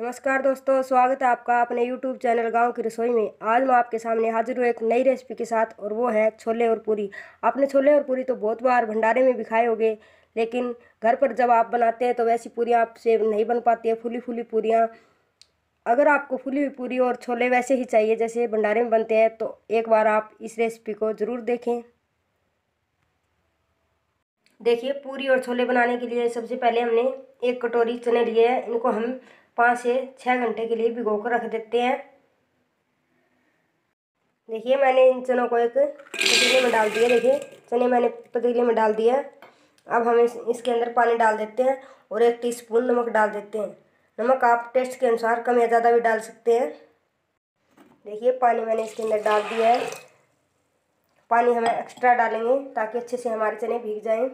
नमस्कार दोस्तों, स्वागत है आपका अपने YouTube चैनल गाँव की रसोई में। आज मैं आपके सामने हाजिर हूँ एक नई रेसिपी के साथ और वो है छोले और पूरी। आपने छोले और पूरी तो बहुत बार भंडारे में भी खाए होंगे, लेकिन घर पर जब आप बनाते हैं तो वैसी पूरियाँ आपसे नहीं बन पाती है फूली फूली पूरियाँ। अगर आपको फूली हुई पूरी और छोले वैसे ही चाहिए, जैसे भंडारे में बनते हैं तो एक बार आप इस रेसिपी को ज़रूर देखें। देखिए, पूरी और छोले बनाने के लिए सबसे पहले हमने एक कटोरी चने लिए हैं। इनको हम पाँच से छः घंटे के लिए भिगो कर रख देते हैं। देखिए मैंने इन चनों को एक पतीले में डाल दिया देखिए चने मैंने पतीले में डाल दिया अब हम इस, इसके अंदर पानी डाल देते हैं और एक टीस्पून नमक डाल देते हैं। नमक आप टेस्ट के अनुसार कम या ज़्यादा भी डाल सकते हैं। देखिए पानी मैंने इसके अंदर डाल दिया है। पानी हमें एक्स्ट्रा डालेंगे ताकि अच्छे से हमारे चने भीग जाएँ।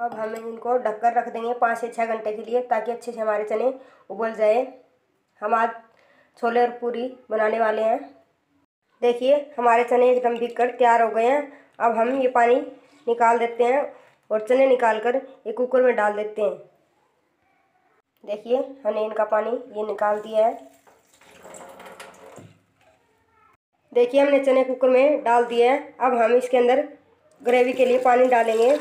अब हम इनको ढककर रख देंगे पाँच से छः घंटे के लिए ताकि अच्छे से हमारे चने उबल जाए। हम आज छोले और पूरी बनाने वाले हैं। देखिए, हमारे चने एकदम भीग कर तैयार हो गए हैं। अब हम ये पानी निकाल देते हैं और चने निकाल कर एक कुकर में डाल देते हैं। देखिए, हमने इनका पानी ये निकाल दिया है। देखिए, हमने चने कुकर में डाल दिया है। अब हम इसके अंदर ग्रेवी के लिए पानी डालेंगे।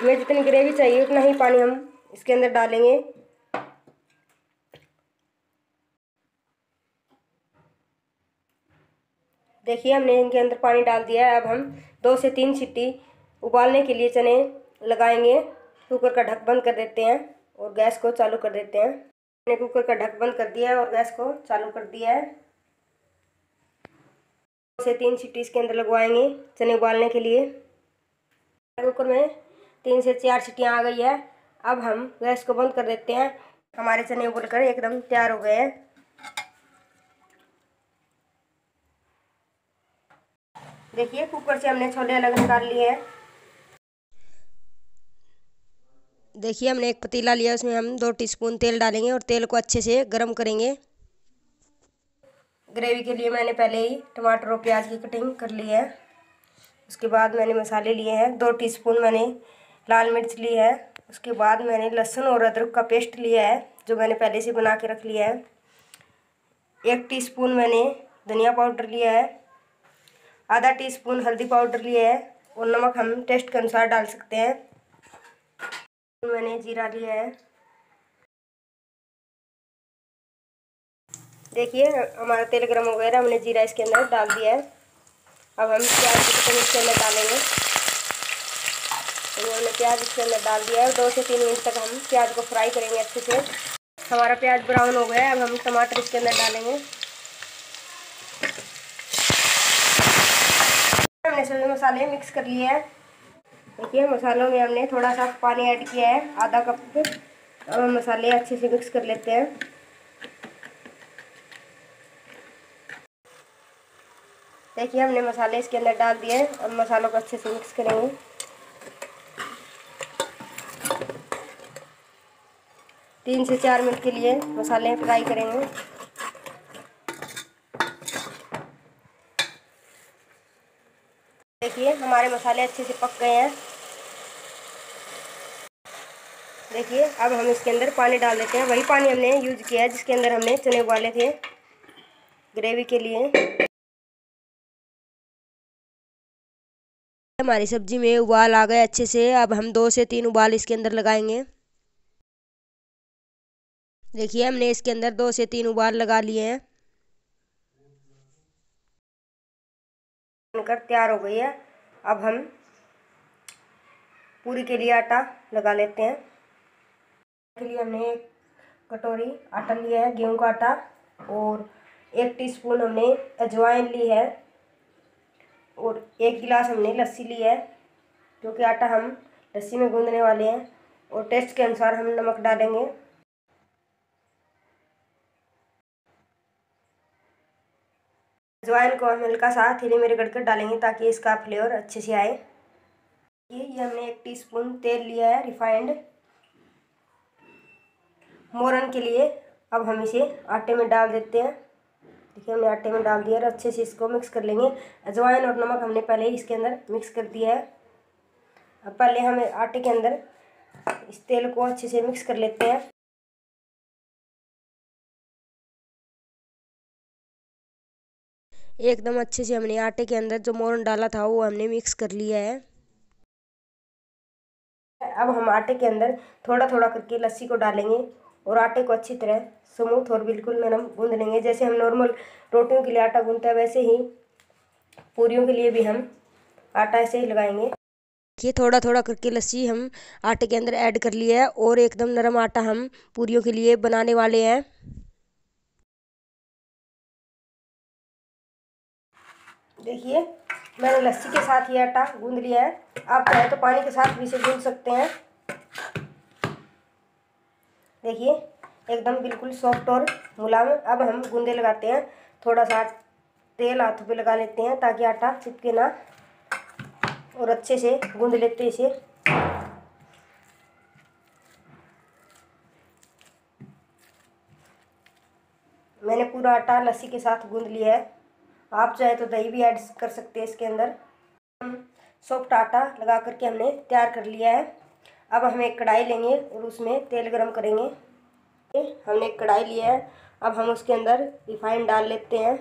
हमें जितनी ग्रेवी चाहिए, उतना ही पानी हम इसके अंदर डालेंगे। देखिए, हमने इनके अंदर पानी डाल दिया है। अब हम दो से तीन सीटी उबालने के लिए चने लगाएँगे। कुकर का ढक बंद कर देते हैं और गैस को चालू कर देते हैं। मैंने कुकर का ढक बंद कर दिया है और गैस को चालू कर दिया है। दो से तीन सीटी इसके अंदर लगवाएँगे चने उबालने के लिए। कुकर में तीन से चार सीटियाँ आ गई है। अब हम गैस को बंद कर देते हैं। हमारे चने उबल कर एकदम तैयार हो गए हैं। देखिए कुकर से हमने छोले अलग निकाल लिए हैं। देखिए, हमने एक पतीला लिया, उसमें हम दो टीस्पून तेल डालेंगे और तेल को अच्छे से गर्म करेंगे। ग्रेवी के लिए मैंने पहले ही टमाटर और प्याज की कटिंग कर ली है। उसके बाद मैंने मसाले लिए हैं। दो टीस्पून मैंने लाल मिर्च ली है, उसके बाद मैंने लहसुन और अदरक का पेस्ट लिया है, जो मैंने पहले से बना के रख लिया है। एक टीस्पून मैंने धनिया पाउडर लिया है, आधा टीस्पून हल्दी पाउडर लिया है, और नमक हम टेस्ट के अनुसार डाल सकते हैं। मैंने जीरा लिया है। देखिए, हमारा तेल गरम हो गया है, हमने जीरा इसके अंदर डाल दिया है। अब हम प्याज की इसके अंदर डालेंगे। हमने प्याज इसके अंदर डाल दिया है। दो से तीन मिनट तक हम प्याज को फ्राई करेंगे अच्छे से। हमारा प्याज ब्राउन हो गया है। अब हम टमाटर इसके अंदर डालेंगे। हमने सभी मसाले मिक्स कर लिए हैं। देखिए, मसालों में हमने थोड़ा सा पानी ऐड किया है, आधा कप। अब हम मसाले अच्छे से मिक्स कर लेते हैं। देखिए, हमने मसाले इसके अंदर डाल दिए अब मसालों को अच्छे से मिक्स करेंगे। तीन से चार मिनट के लिए मसाले फ्राई करेंगे। देखिए, हमारे मसाले अच्छे से पक गए हैं। देखिए, अब हम इसके अंदर पानी डाल देते हैं। वही पानी हमने यूज़ किया है, जिसके अंदर हमने चने उबाले थे ग्रेवी के लिए। हमारी सब्ज़ी में उबाल आ गए अच्छे से। अब हम दो से तीन उबाल इसके अंदर लगाएँगे। देखिए, हमने इसके अंदर दो से तीन उबाल लगा लिए हैं। बनकर तैयार हो गई है। अब हम पूरी के लिए आटा लगा लेते हैं। के लिए हमने एक कटोरी आटा लिया है, गेहूँ का आटा, और एक टीस्पून हमने अजवाइन ली है, और एक गिलास हमने लस्सी ली है, क्योंकि आटा हम लस्सी में गूंदने वाले हैं, और टेस्ट के अनुसार हम नमक डालेंगे। अजवाइन को हम हल्का सा थेली में रगड़ कर डालेंगे ताकि इसका फ्लेवर अच्छे से आए। ये ये हमने एक टीस्पून तेल लिया है रिफाइंड। मोरन के लिए अब हम इसे आटे में डाल देते हैं। देखिए, हमने आटे में डाल दिया और अच्छे से इसको मिक्स कर लेंगे। अजवाइन और नमक हमने पहले ही इसके अंदर मिक्स कर दिया है। अब पहले हम आटे के अंदर इस तेल को अच्छे से मिक्स कर लेते हैं। एकदम अच्छे से हमने आटे के अंदर जो मोरन डाला था, वो हमने मिक्स कर लिया है। अब हम आटे के अंदर थोड़ा थोड़ा करके लस्सी को डालेंगे और आटे को अच्छी तरह स्मूथ और बिल्कुल नरम गूंद लेंगे। जैसे हम नॉर्मल रोटियों के लिए आटा गूंदते हैं, वैसे ही पूरियों के लिए भी हम आटा ऐसे ही लगाएँगे। ये थोड़ा थोड़ा करके लस्सी हम आटे के अंदर ऐड कर लिया है और एकदम नरम आटा हम पूरियों के लिए बनाने वाले हैं। देखिए, मैंने लस्सी के साथ ये आटा गूंद लिया है। आप चाहे तो पानी के साथ भी इसे गूंद सकते हैं। देखिए, एकदम बिल्कुल सॉफ्ट और मुलायम। अब हम गूंदे लगाते हैं। थोड़ा सा तेल हाथों पे लगा लेते हैं ताकि आटा चिपके ना और अच्छे से गूंद लेते इसे। मैंने पूरा आटा लस्सी के साथ गूंद लिया है। आप चाहे तो दही भी ऐड कर सकते हैं इसके अंदर। सॉफ्ट आटा लगा करके हमने तैयार कर लिया है। अब हम एक कढ़ाई लेंगे और उसमें तेल गरम करेंगे। हमने एक कढ़ाई लिया है। अब हम उसके अंदर रिफाइंड डाल लेते हैं।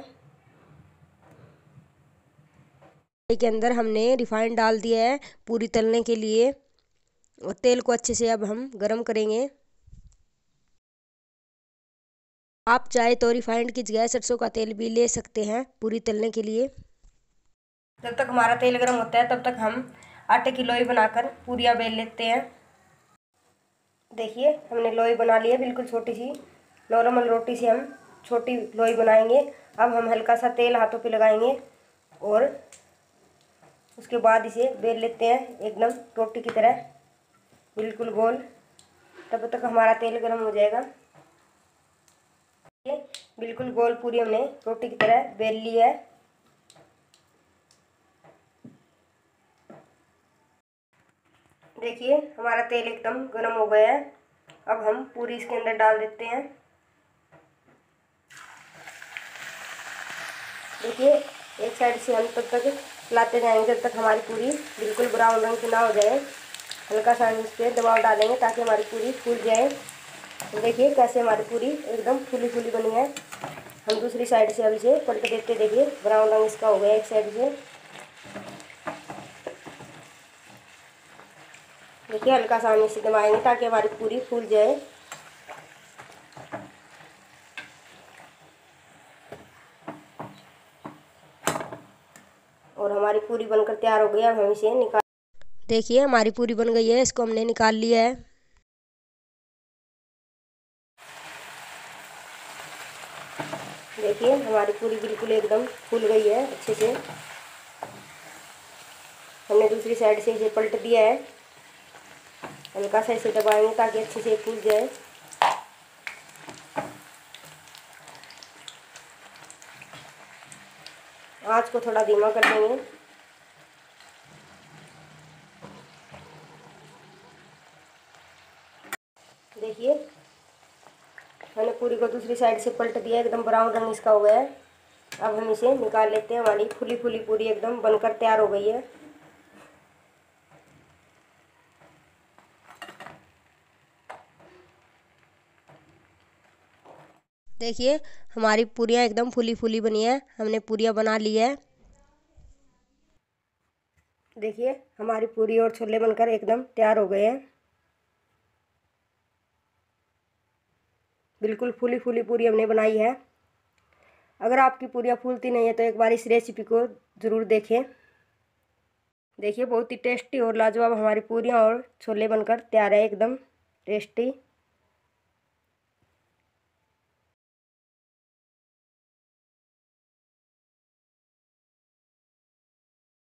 कढ़ाई के अंदर हमने रिफाइंड डाल दिया है पूरी तलने के लिए। और तेल को अच्छे से अब हम गरम करेंगे। आप चाहे तो रिफाइंड की जगह सरसों का तेल भी ले सकते हैं पूरी तलने के लिए। जब तक हमारा तेल गर्म होता है, तब तक हम आटे की लोई बनाकर पूरियाँ बेल लेते हैं। देखिए, हमने लोई बना ली है, बिल्कुल छोटी सी। नॉर्मल रोटी से हम छोटी लोई बनाएँगे। अब हम हल्का सा तेल हाथों पे लगाएँगे और उसके बाद इसे बेल लेते हैं एकदम रोटी की तरह, बिल्कुल गोल। तब तक हमारा तेल गर्म हो जाएगा। बिल्कुल गोल पूरी हमने रोटी की तरह बेल ली है। देखिए, हमारा तेल एकदम गर्म हो गया है। अब हम पूरी इसके अंदर डाल देते हैं। देखिए, एक साइड से हम तब तक लाते जाएँगे जब तक हमारी पूरी बिल्कुल ब्राउन रंग की ना हो जाए। हल्का सा हम इस पर दबाव डालेंगे ताकि हमारी पूरी फूल जाए। तो देखिए कैसे हमारी पूरी एकदम फूली फूली बनी है। हम दूसरी साइड से अब इसे पलट देते देखिए ब्राउन रंग इसका हो गया एक साइड से। देखिए हल्का सा हम इसे दबाएँगे ताकि हमारी पूरी फूल जाए। और हमारी पूरी बनकर तैयार हो गई अब हम इसे निकाल देखिए हमारी पूरी बन गई है, इसको हमने निकाल लिया है। देखिए, हमारी पूरी बिल्कुल एकदम फूल गई है अच्छे से। हमने दूसरी साइड से इसे पलट दिया है। हल्का सा इसे दबाएँगे ताकि अच्छे से फूल जाए। आज को थोड़ा धीमा कर देंगे देखिए मैंने पूरी को दूसरी साइड से पलट दिया, एकदम ब्राउन रंग इसका हो गया है। अब हम इसे निकाल लेते हैं हमारी फुली फुली पूरी एकदम बनकर तैयार हो गई है। देखिए, हमारी पूरियाँ एकदम फुली फुली बनी है। हमने पूरियाँ बना ली है। देखिए, हमारी पूरी और छोले बनकर एकदम तैयार हो गए हैं। बिल्कुल फूली फूली पूरी हमने बनाई है। अगर आपकी पूरियाँ फूलती नहीं है तो एक बार इस रेसिपी को ज़रूर देखें। देखिए, बहुत ही टेस्टी और लाजवाब हमारी पूरियाँ और छोले बनकर तैयार है, एकदम टेस्टी